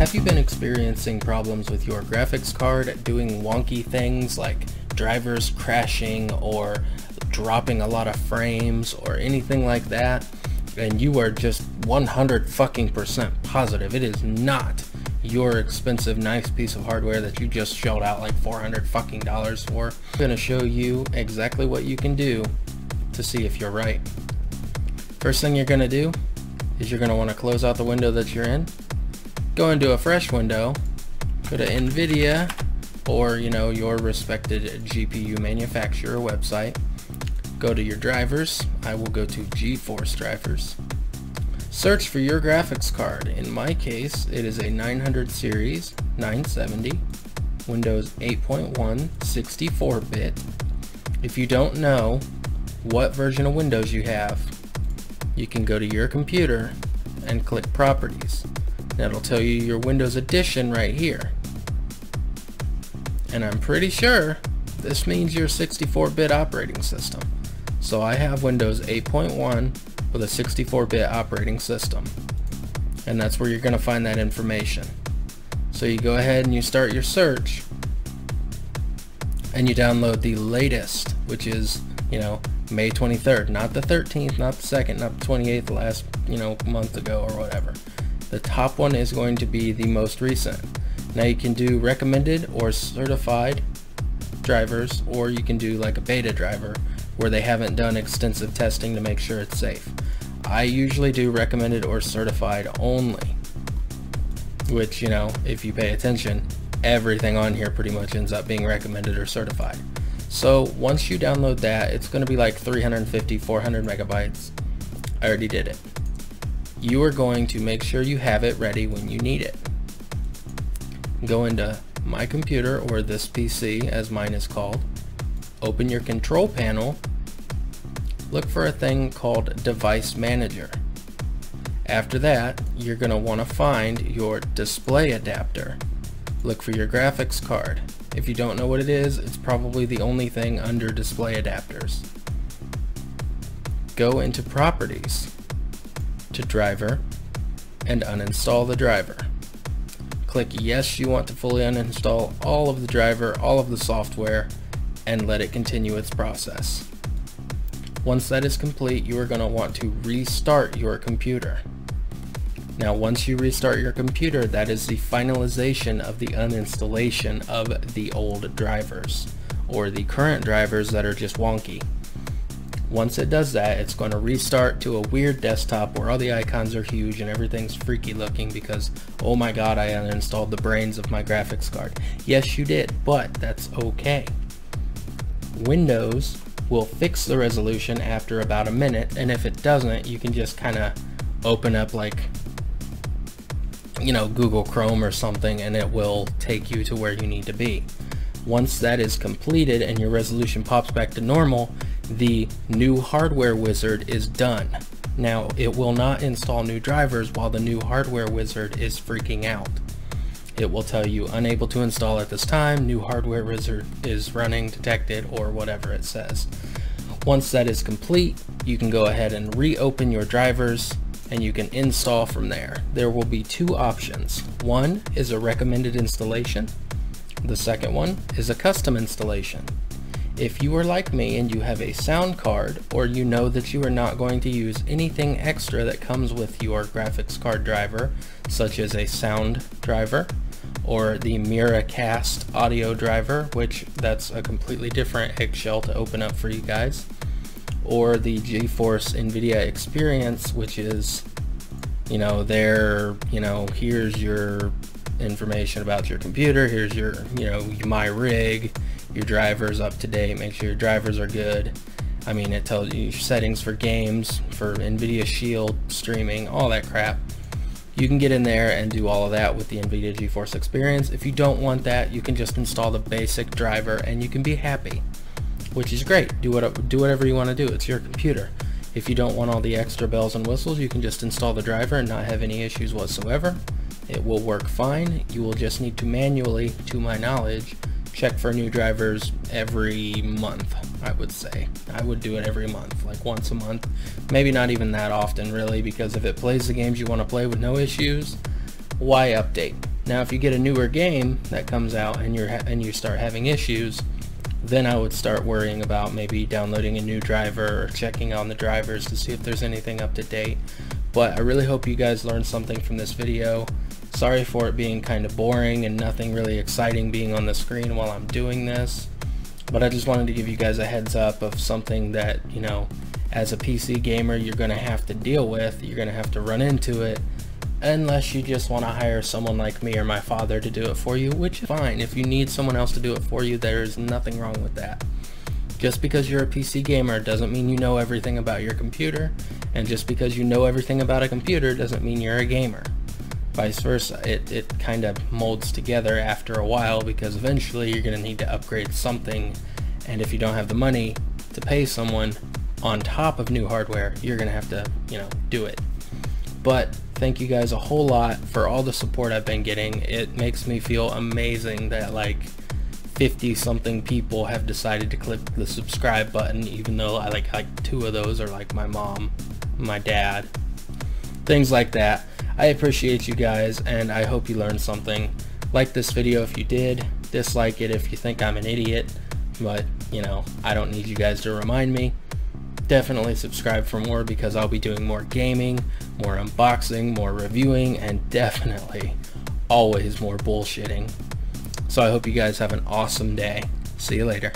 Have you been experiencing problems with your graphics card doing wonky things like drivers crashing or dropping a lot of frames or anything like that? And you are just 100 fucking percent positive it is not your expensive nice piece of hardware that you just shelled out like 400 fucking dollars for. I'm gonna show you exactly what you can do to see if you're right. First thing you're gonna do is you're gonna wanna close out the window that you're in go into a fresh window, go to NVIDIA or you know your respected GPU manufacturer website. Go to your drivers. I will go to GeForce drivers. Search for your graphics card. In my case, it is a 900 series 970 Windows 8.1 64-bit. If you don't know what version of Windows you have, you can go to your computer and click properties. That'll tell you your Windows Edition right here. And I'm pretty sure this means your 64-bit operating system. So I have Windows 8.1 with a 64-bit operating system. And that's where you're going to find that information. So you go ahead and you start your search and you download the latest, which is, you know, May 23rd, not the 13th, not the 2nd, not the 28th, last, you know, month ago or whatever. The top one is going to be the most recent. Now you can do recommended or certified drivers or you can do like a beta driver where they haven't done extensive testing to make sure it's safe. I usually do recommended or certified only which you know if you pay attention everything on here pretty much ends up being recommended or certified. So once you download that it's going to be like 350 400 megabytes. I already did it you are going to make sure you have it ready when you need it. Go into my computer or this PC as mine is called. Open your control panel. Look for a thing called device manager. After that you're going to want to find your display adapter. Look for your graphics card. If you don't know what it is, it's probably the only thing under display adapters. Go into properties to driver and uninstall the driver. Click yes you want to fully uninstall all of the driver, all of the software, and let it continue its process. Once that is complete, you are going to want to restart your computer. Now once you restart your computer, that is the finalization of the uninstallation of the old drivers, or the current drivers that are just wonky. Once it does that, it's going to restart to a weird desktop where all the icons are huge and everything's freaky looking because, oh my god, I uninstalled the brains of my graphics card. Yes, you did, but that's okay. Windows will fix the resolution after about a minute, and if it doesn't, you can just kind of open up like, you know, Google Chrome or something, and it will take you to where you need to be. Once that is completed and your resolution pops back to normal, the new hardware wizard is done. Now, it will not install new drivers while the new hardware wizard is freaking out. It will tell you unable to install at this time, new hardware wizard is running, detected, or whatever it says. Once that is complete, you can go ahead and reopen your drivers and you can install from there. There will be two options. One is a recommended installation. The second one is a custom installation. If you are like me and you have a sound card, or you know that you are not going to use anything extra that comes with your graphics card driver, such as a sound driver, or the Miracast audio driver, which that's a completely different eggshell to open up for you guys, or the GeForce NVIDIA Experience, which is, you know, there, you know, here's your information about your computer, here's your, you know, my rig, your drivers up to date, make sure your drivers are good. I mean, it tells you settings for games, for NVIDIA Shield, streaming, all that crap. You can get in there and do all of that with the NVIDIA GeForce Experience. If you don't want that, you can just install the basic driver and you can be happy, which is great. Do, what, do whatever you want to do. It's your computer. If you don't want all the extra bells and whistles, you can just install the driver and not have any issues whatsoever. It will work fine. You will just need to manually, to my knowledge, check for new drivers every month, I would say. I would do it every month, like once a month. Maybe not even that often, really, because if it plays the games you want to play with no issues, why update? Now, if you get a newer game that comes out and you're and you start having issues, then I would start worrying about maybe downloading a new driver or checking on the drivers to see if there's anything up to date. But I really hope you guys learned something from this video. Sorry for it being kind of boring and nothing really exciting being on the screen while I'm doing this. But I just wanted to give you guys a heads up of something that, you know, as a PC gamer you're going to have to deal with. You're going to have to run into it unless you just want to hire someone like me or my father to do it for you, which is fine. If you need someone else to do it for you, there's nothing wrong with that. Just because you're a PC gamer doesn't mean you know everything about your computer, and just because you know everything about a computer doesn't mean you're a gamer. Vice versa, it, it kind of molds together after a while because eventually you're going to need to upgrade something, and if you don't have the money to pay someone on top of new hardware, you're going to have to, you know, do it. But thank you guys a whole lot for all the support I've been getting. It makes me feel amazing that like 50 something people have decided to click the subscribe button even though I like like two of those are like my mom, my dad, things like that. I appreciate you guys and I hope you learned something. Like this video if you did, dislike it if you think I'm an idiot, but you know, I don't need you guys to remind me definitely subscribe for more because I'll be doing more gaming, more unboxing, more reviewing, and definitely always more bullshitting. So I hope you guys have an awesome day. See you later.